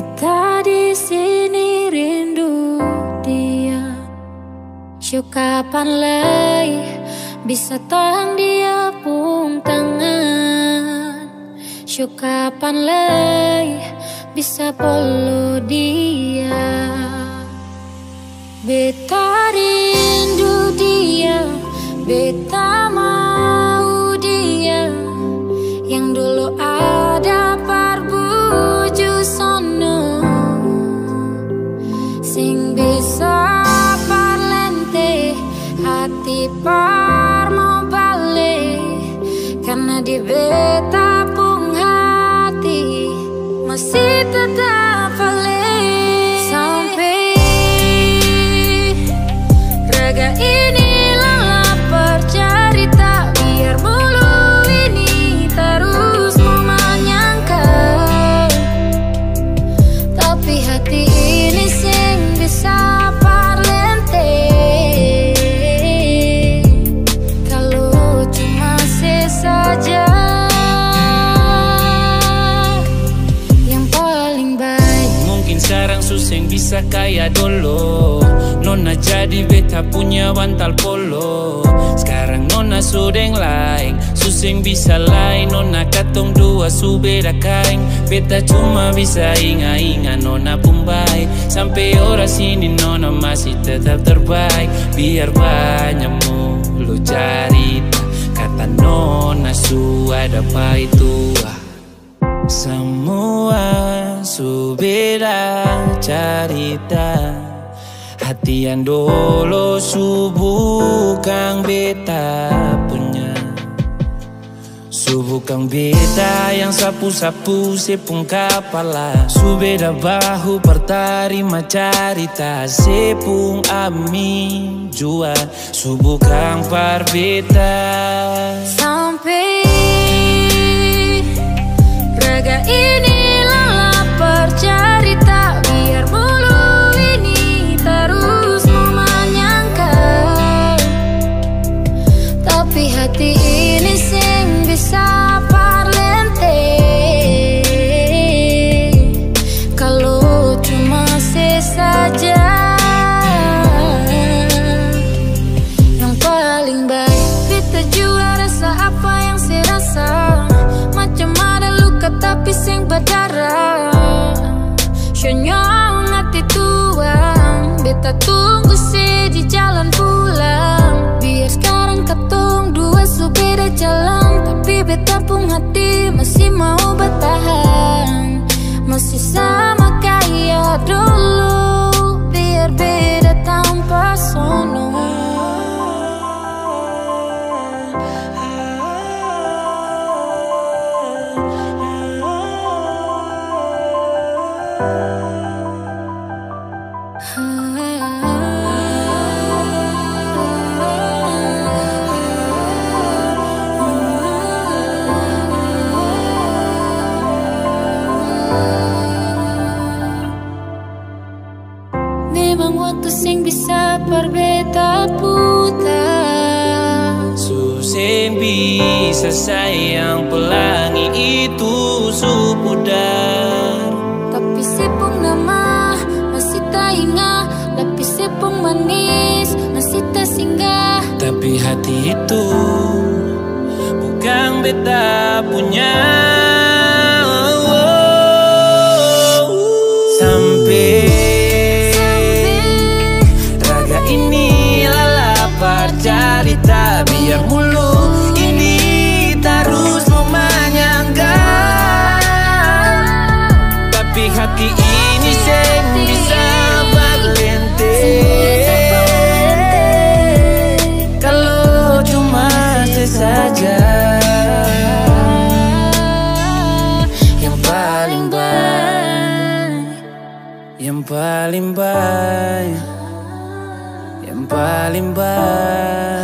Kita di sini rindu dia. Syuk kapan lagi bisa tang dia pung tangan. Syuk kapan lagi bisa polo dia. Beta rindu dia, beta Hati mau balik Karena di beta suseng bisa kaya dulu Nona jadi beta punya bantal polo. Sekarang nona sudeng lain Suseng bisa lain Nona katong dua su beda kain Beta cuma bisa inga-inga nona pun baik. Sampai ora sini nona masih tetap terbaik. Biar banyak mulu cerita Kata nona su ada tua semua subeda cerita Hati yang dulu subuh kang beta punya. Subuh kang beta yang sapu-sapu sepung kepala Subeda bahu pertarima cerita sepung amin jua. Subuh kang par tapi sing sing bisa berbeda putar. Suseng bisa sayang pelangi itu supudar Tapi sepung nama masih tak ingat. Tapi sepung manis masih tak singgah. Tapi hati itu bukan beta punya cerita Biar mulu ini terus memanjangkan Tapi hati ini sing bisa berlente Kalau cuma sesaja Yang paling baik Yang paling baik paling baik